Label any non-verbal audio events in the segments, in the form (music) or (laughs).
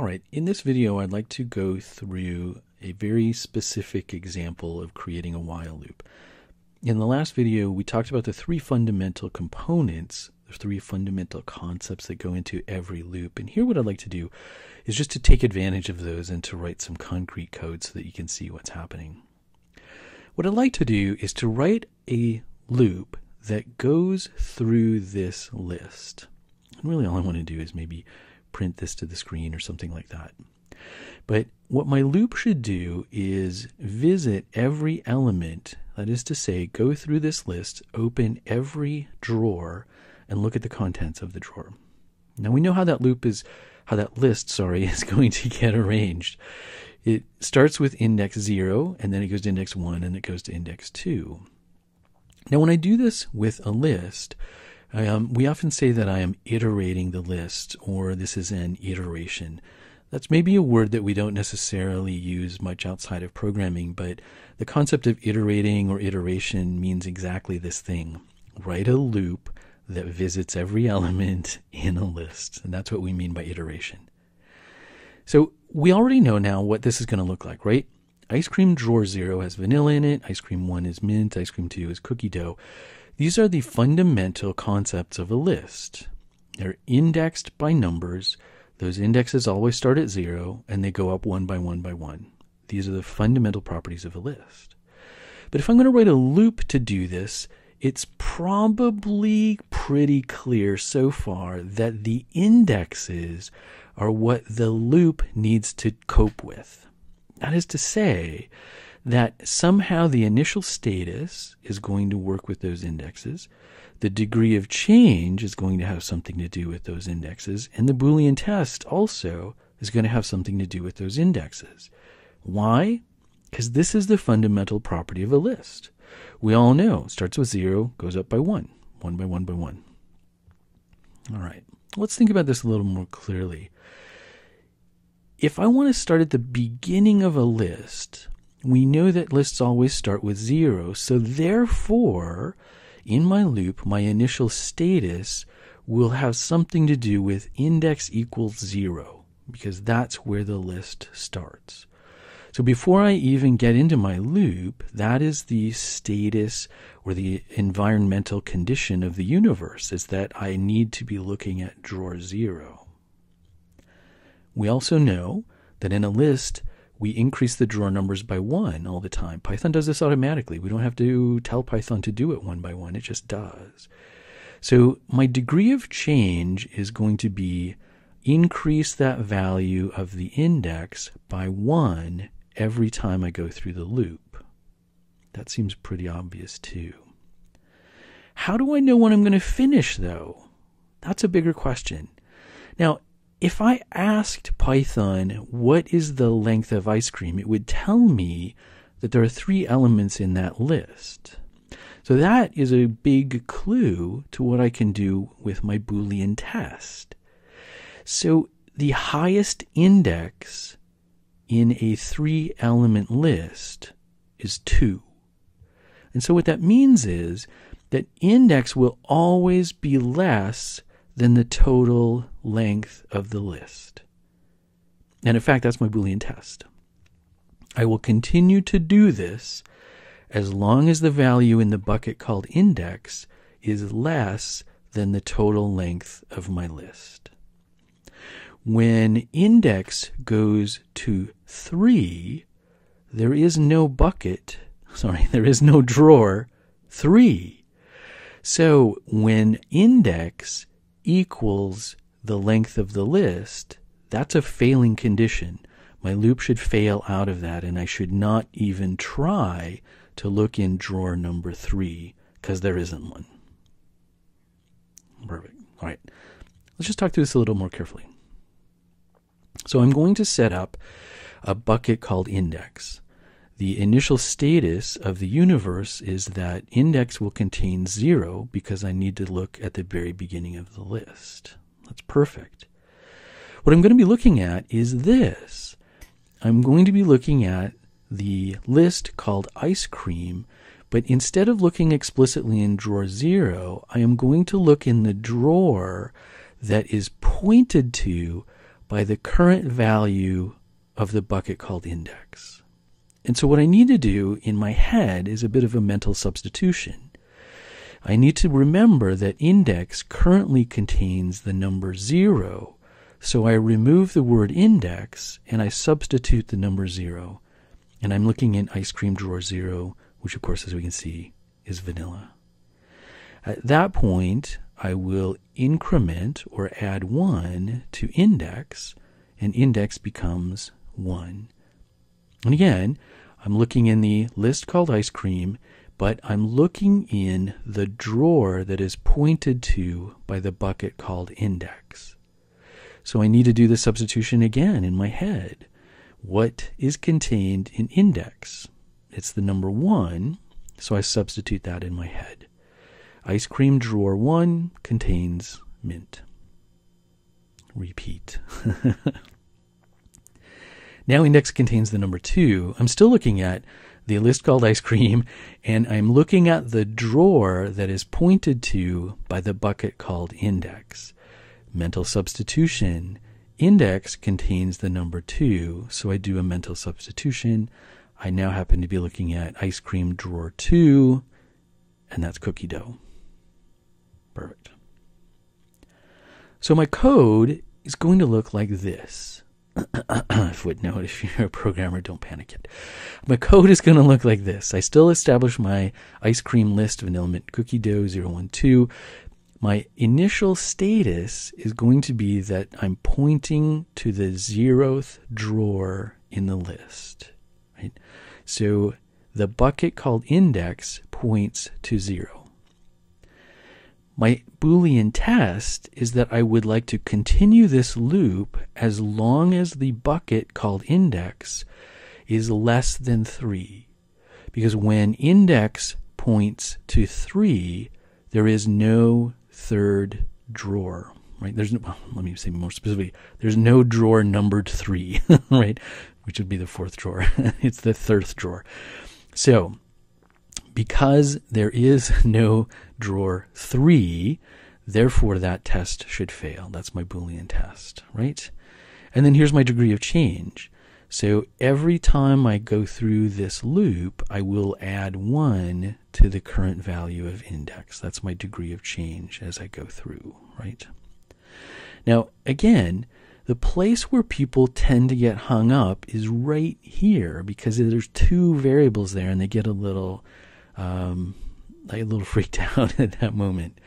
All right, in this video, I'd like to go through a very specific example of creating a while loop. In the last video, we talked about the three fundamental components, the three fundamental concepts that go into every loop. And here, what I'd like to do is just to take advantage of those and to write some concrete code so that you can see what's happening. What I'd like to do is to write a loop that goes through this list. And really, all I want to do is maybe print this to the screen or something like that. But what my loop should do is visit every element, that is to say, go through this list, open every drawer, and look at the contents of the drawer. Now we know how that loop is, how that list, sorry, (laughs) is going to get arranged. It starts with index 0, and then it goes to index 1, and it goes to index 2. Now when I do this with a list, um, we often say that I am iterating the list, or this is an iteration. That's maybe a word that we don't necessarily use much outside of programming, but the concept of iterating or iteration means exactly this thing. Write a loop that visits every (laughs) element in a list, and that's what we mean by iteration. So we already know now what this is going to look like, right? Ice cream drawer zero has vanilla in it, ice cream one is mint, ice cream two is cookie dough. These are the fundamental concepts of a list. They're indexed by numbers. Those indexes always start at zero and they go up one by one by one. These are the fundamental properties of a list. But if I'm going to write a loop to do this, it's probably pretty clear so far that the indexes are what the loop needs to cope with. That is to say, that somehow the initial status is going to work with those indexes. The degree of change is going to have something to do with those indexes. And the Boolean test also is going to have something to do with those indexes. Why? Because this is the fundamental property of a list. We all know it starts with zero, goes up by one, one by one by one. All right, let's think about this a little more clearly. If I want to start at the beginning of a list, we know that lists always start with zero. So therefore, in my loop, my initial status will have something to do with index equals zero because that's where the list starts. So before I even get into my loop, that is the status or the environmental condition of the universe is that I need to be looking at drawer zero. We also know that in a list, we increase the drawer numbers by one all the time. Python does this automatically. We don't have to tell Python to do it one by one, it just does. So my degree of change is going to be increase that value of the index by one every time I go through the loop. That seems pretty obvious too. How do I know when I'm going to finish though? That's a bigger question. Now, if I asked Python what is the length of ice cream, it would tell me that there are three elements in that list. So that is a big clue to what I can do with my Boolean test. So the highest index in a three element list is two. And so what that means is that index will always be less than the total length of the list. And in fact, that's my Boolean test. I will continue to do this as long as the value in the bucket called index is less than the total length of my list. When index goes to 3, there is no bucket, (laughs) sorry, there is no drawer 3. So when index equals the length of the list, that's a failing condition. My loop should fail out of that, and I should not even try to look in drawer number three because there isn't one. Perfect. All right. Let's just talk through this a little more carefully. So I'm going to set up a bucket called index. The initial status of the universe is that index will contain zero because I need to look at the very beginning of the list. That's perfect. What I'm going to be looking at is this. I'm going to be looking at the list called ice cream, but instead of looking explicitly in drawer zero, I am going to look in the drawer that is pointed to by the current value of the bucket called index. And so, what I need to do in my head is a bit of a mental substitution. I need to remember that index currently contains the number zero. So I remove the word index and I substitute the number zero. And I'm looking in ice cream drawer zero, which, of course, as we can see, is vanilla. At that point, I will increment or add 1 to index, and index becomes 1. And again, I'm looking in the list called ice cream, but I'm looking in the drawer that is pointed to by the bucket called index. So I need to do the substitution again in my head. What is contained in index? It's the number 1, so I substitute that in my head. Ice cream drawer 1 contains mint. Repeat. (laughs) now index contains the number 2. I'm still looking at the list called ice cream, and I'm looking at the drawer that is pointed to by the bucket called index. Mental substitution. Index contains the number 2, so I do a mental substitution. I now happen to be looking at ice cream drawer 2, and that's cookie dough. Perfect. So my code is going to look like this. (coughs) Footnote, (laughs) if you're a programmer, don't panic yet. My code is going to look like this. I still establish my ice cream list, vanilla mint cookie dough 012. My initial status is going to be that I'm pointing to the zeroth drawer in the list. Right? So the bucket called index points to zero. My Boolean test is that I would like to continue this loop as long as the bucket called index is less than 3. Because when index points to 3, there is no third drawer, right? There's no, well, let me say more specifically, there's no drawer numbered 3, (laughs) right? Which would be the fourth drawer. (laughs) it's the third drawer. So, because there is (laughs) no drawer 3, therefore that test should fail. That's my Boolean test, right? And then here's my degree of change. So every time I go through this loop, I will add 1 to the current value of index. That's my degree of change as I go through, right? Now, again, the place where people tend to get hung up is right here because there's two variables there and they get a little um, a little freaked (laughs) out at that moment.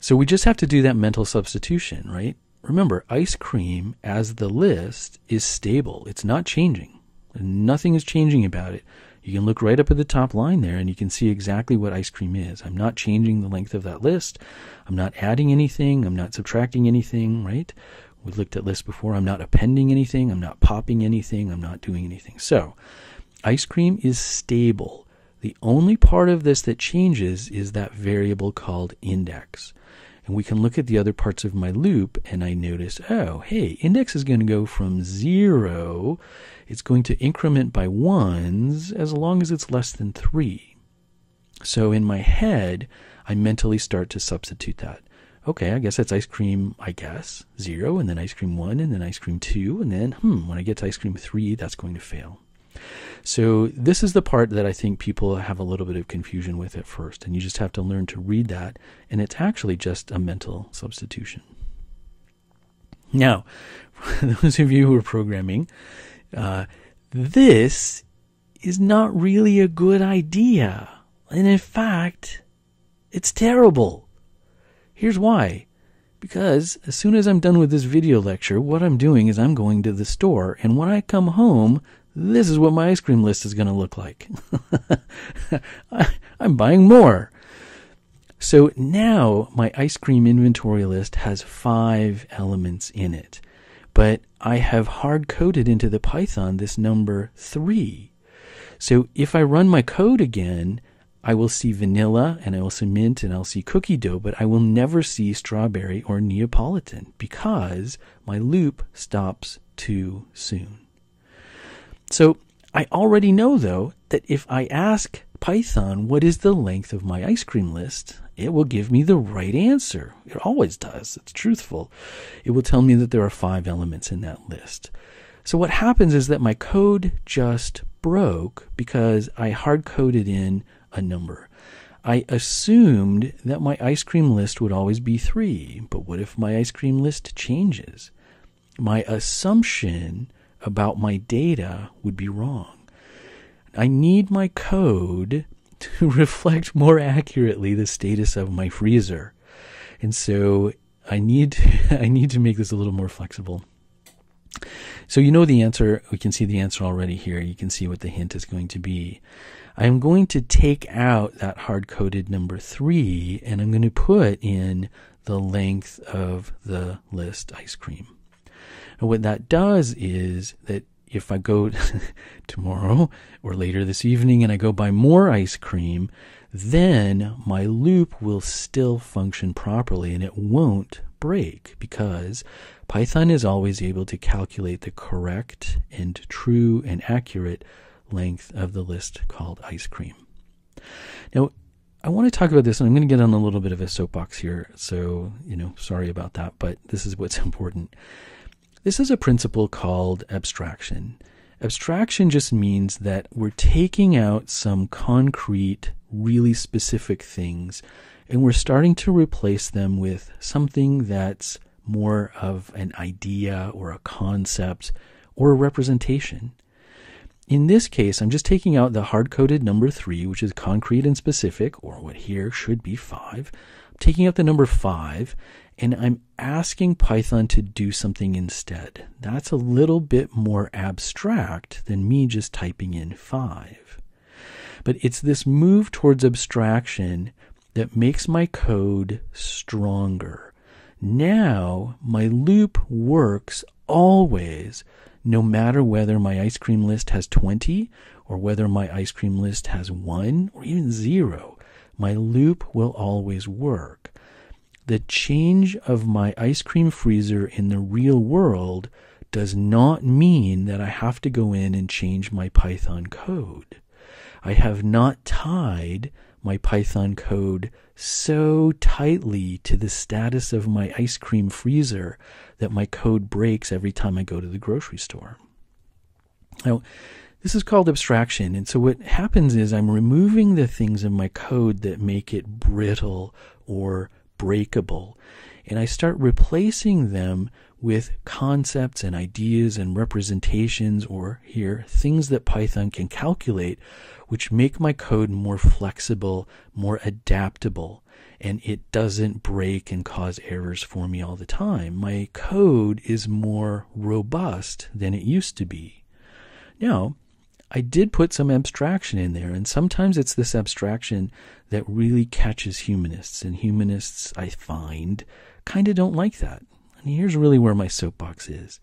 So we just have to do that mental substitution, right? Remember, ice cream as the list is stable. It's not changing. Nothing is changing about it. You can look right up at the top line there and you can see exactly what ice cream is. I'm not changing the length of that list. I'm not adding anything. I'm not subtracting anything, right? We looked at lists before. I'm not appending anything. I'm not popping anything. I'm not doing anything. So, ice cream is stable. The only part of this that changes is that variable called index. And we can look at the other parts of my loop and I notice, oh, hey, index is going to go from zero. It's going to increment by ones as long as it's less than three. So in my head, I mentally start to substitute that. Okay, I guess that's ice cream, I guess, zero, and then ice cream one, and then ice cream two, and then, hmm, when I get to ice cream three, that's going to fail. So this is the part that I think people have a little bit of confusion with at first, and you just have to learn to read that, and it's actually just a mental substitution. Now, for (laughs) those of you who are programming, uh, this is not really a good idea. And in fact, it's terrible. Here's why. Because as soon as I'm done with this video lecture, what I'm doing is I'm going to the store, and when I come home, this is what my ice cream list is going to look like. (laughs) I'm buying more. So now my ice cream inventory list has five elements in it, but I have hard coded into the Python this number three. So if I run my code again, I will see vanilla and I will see mint and I'll see cookie dough, but I will never see strawberry or Neapolitan because my loop stops too soon. So I already know, though, that if I ask Python what is the length of my ice cream list, it will give me the right answer. It always does. It's truthful. It will tell me that there are five elements in that list. So what happens is that my code just broke because I hard coded in a number. I assumed that my ice cream list would always be three, but what if my ice cream list changes? My assumption about my data would be wrong. I need my code to (laughs) reflect more accurately the status of my freezer. And so I need (laughs) I need to make this a little more flexible. So you know the answer. We can see the answer already here. You can see what the hint is going to be. I am going to take out that hard coded number three and I'm going to put in the length of the list ice cream. And what that does is that if I go (laughs) tomorrow or later this evening and I go buy more ice cream, then my loop will still function properly and it won't break because Python is always able to calculate the correct and true and accurate length of the list called ice cream. Now, I want to talk about this, and I'm going to get on a little bit of a soapbox here. So, you know, sorry about that, but this is what's (laughs) important. This is a principle called abstraction. Abstraction just means that we're taking out some concrete, really specific things, and we're starting to replace them with something that's more of an idea or a concept or a representation. In this case, I'm just taking out the hard coded number three, which is concrete and specific, or what here should be five. I'm taking out the number five, and I'm asking Python to do something instead. That's a little bit more abstract than me just typing in 5. But it's this move towards abstraction that makes my code stronger. Now, my loop works always, no matter whether my ice cream list has 20 or whether my ice cream list has 1 or even 0. My loop will always work the change of my ice cream freezer in the real world does not mean that I have to go in and change my Python code. I have not tied my Python code so tightly to the status of my ice cream freezer that my code breaks every time I go to the grocery store. Now, this is called abstraction. And so what happens is I'm removing the things in my code that make it brittle or breakable. And I start replacing them with concepts and ideas and representations, or here, things that Python can calculate, which make my code more flexible, more adaptable, and it doesn't break and cause errors for me all the time. My code is more robust than it used to be. Now, I did put some abstraction in there, and sometimes it's this abstraction that really catches humanists, and humanists, I find, kind of don't like that. And here's really where my soapbox is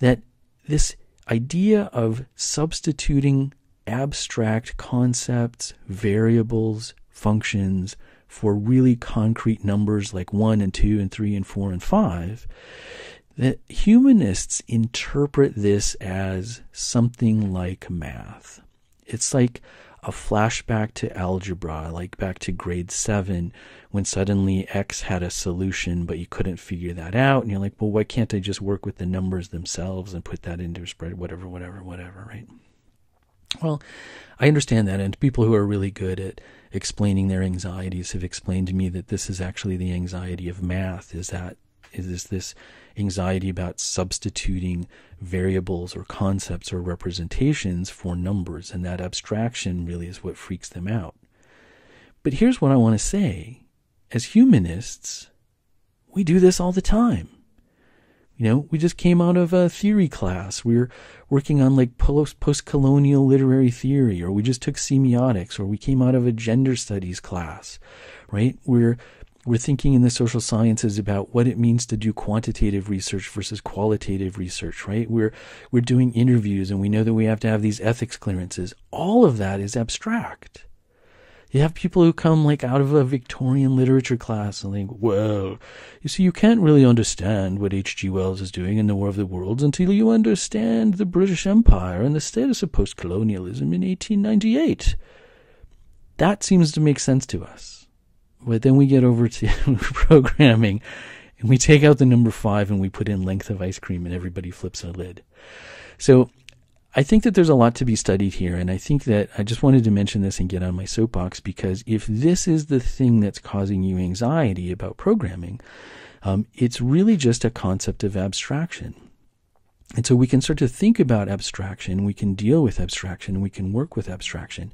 that this idea of substituting abstract concepts, variables, functions for really concrete numbers like 1 and 2 and 3 and 4 and 5 that humanists interpret this as something like math. It's like a flashback to algebra, like back to grade seven, when suddenly X had a solution, but you couldn't figure that out. And you're like, well, why can't I just work with the numbers themselves and put that into a spread, whatever, whatever, whatever, right? Well, I understand that. And people who are really good at explaining their anxieties have explained to me that this is actually the anxiety of math is that is this anxiety about substituting variables or concepts or representations for numbers, and that abstraction really is what freaks them out. But here's what I want to say as humanists, we do this all the time. You know, we just came out of a theory class. We are working on like post colonial literary theory, or we just took semiotics, or we came out of a gender studies class, right? We're we're thinking in the social sciences about what it means to do quantitative research versus qualitative research, right? We're we're doing interviews and we know that we have to have these ethics clearances. All of that is abstract. You have people who come like out of a Victorian literature class and think, well, you see, you can't really understand what H.G. Wells is doing in The War of the Worlds until you understand the British Empire and the status of post colonialism in 1898. That seems to make sense to us. But then we get over to (laughs) programming and we take out the number five and we put in length of ice cream and everybody flips a lid. So I think that there's a lot to be studied here. And I think that I just wanted to mention this and get on my soapbox because if this is the thing that's causing you anxiety about programming, um, it's really just a concept of abstraction. And so we can start to think about abstraction, we can deal with abstraction, we can work with abstraction.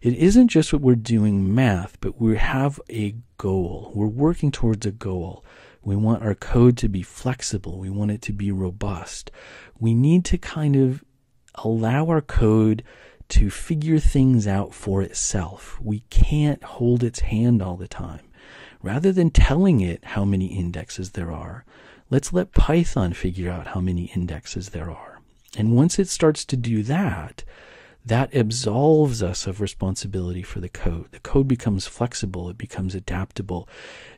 It isn't just what we're doing math, but we have a goal. We're working towards a goal. We want our code to be flexible. We want it to be robust. We need to kind of allow our code to figure things out for itself. We can't hold its hand all the time. Rather than telling it how many indexes there are, let's let Python figure out how many indexes there are. And once it starts to do that, that absolves us of responsibility for the code. The code becomes flexible, it becomes adaptable,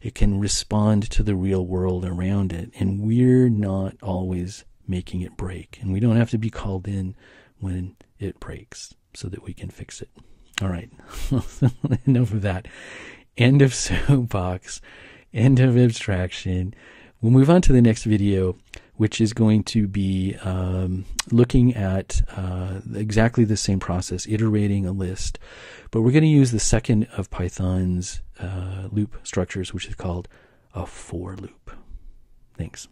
it can respond to the real world around it, and we're not always making it break. And we don't have to be called in when it breaks so that we can fix it. All right, (laughs) enough of that. End of soapbox, end of abstraction. We'll move on to the next video, which is going to be um, looking at uh, exactly the same process, iterating a list. But we're going to use the second of Python's uh, loop structures, which is called a for loop. Thanks.